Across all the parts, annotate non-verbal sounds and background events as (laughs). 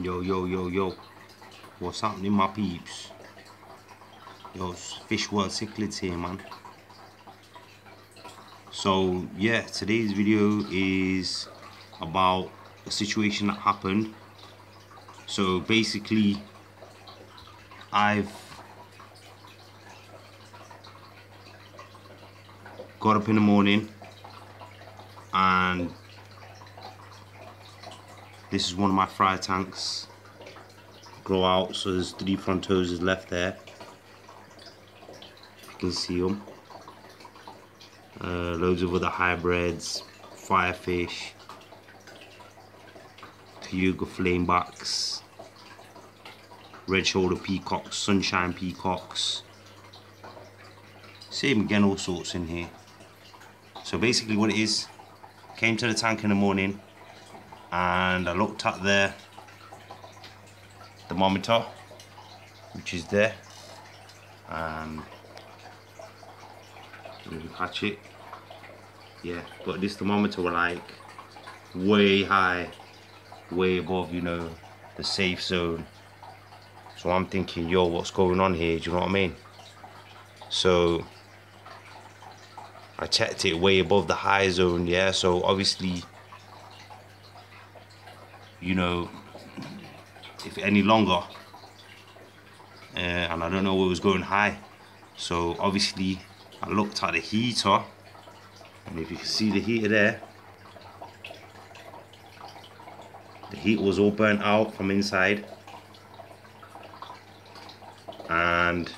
Yo, yo, yo, yo. What's happening, my peeps? Yo, Fishworld Cichlidz here, man. So, yeah, today's video is about a situation that happened. So, basically, I've got up in the morning and this is one of my fry tanks. Grow out so there's three frontosas left there. You can see them uh, loads of other hybrids firefish Cayuga flamebacks red shoulder peacocks sunshine peacocks. Same again all sorts in here. So basically what it is came to the tank in the morning and I looked at the thermometer which is there and catch it. Yeah but this thermometer were like way high way above you know the safe zone. So I'm thinking yo what's going on here? Do you know what I mean? So I checked it way above the high zone yeah? So obviously you know, if any longer. Uh, and I don't know what was going high. So obviously I looked at the heater and if you can see the heater there, the heat was all burnt out from inside and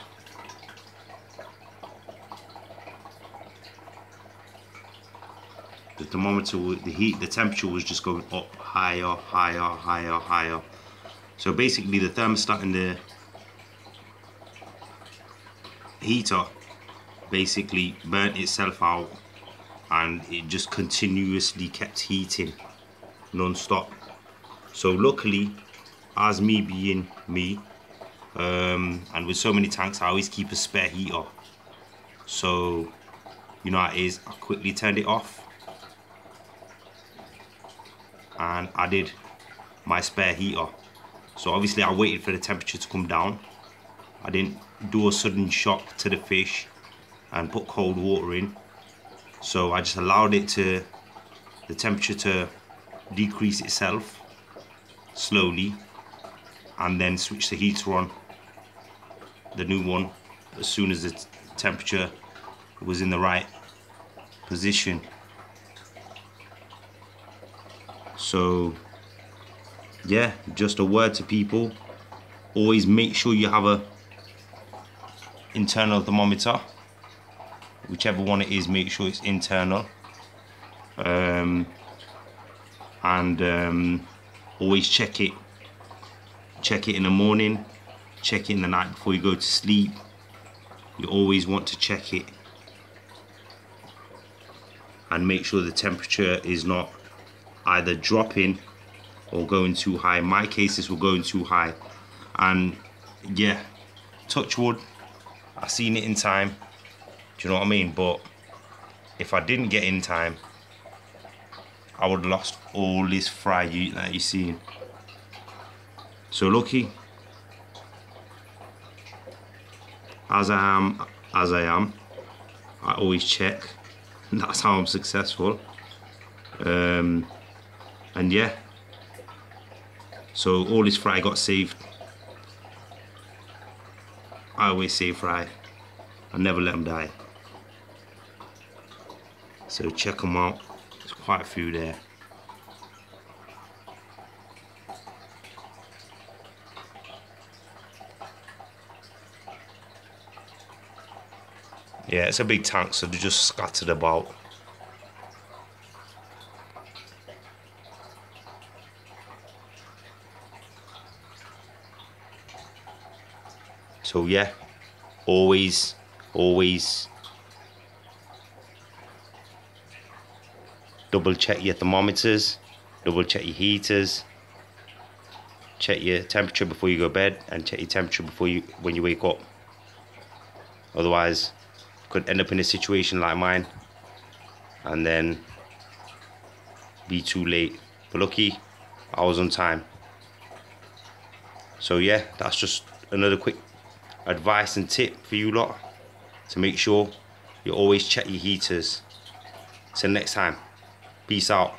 the thermometer, the heat, the temperature was just going up higher, higher, higher, higher. So basically the thermostat in the heater basically burnt itself out and it just continuously kept heating non-stop. So luckily, as me being me, um, and with so many tanks, I always keep a spare heater. So, you know it is, I quickly turned it off and added my spare heater. So obviously I waited for the temperature to come down. I didn't do a sudden shock to the fish and put cold water in. So I just allowed it to the temperature to decrease itself slowly and then switch the heater on the new one as soon as the temperature was in the right position so yeah just a word to people. Always make sure you have a internal thermometer. Whichever one it is make sure it's internal. Um, and um, always check it. Check it in the morning. Check it in the night before you go to sleep. You always want to check it. And make sure the temperature is not either dropping or going too high. My cases were going too high. And yeah, touch wood, I seen it in time. Do you know what I mean? But if I didn't get in time, I would have lost all this fry that you seen. So lucky as I am as I am, I always check. (laughs) That's how I'm successful. Um, and yeah. So all this fry got saved. I always save fry. I never let them die. So check them out. There's quite a few there. Yeah it's a big tank so they're just scattered about So yeah, always, always double check your thermometers, double check your heaters, check your temperature before you go to bed and check your temperature before you when you wake up. Otherwise, could end up in a situation like mine and then be too late. But lucky, I was on time. so yeah that's just another quick advice and tip for you lot to make sure you always check your heaters. Till next time peace out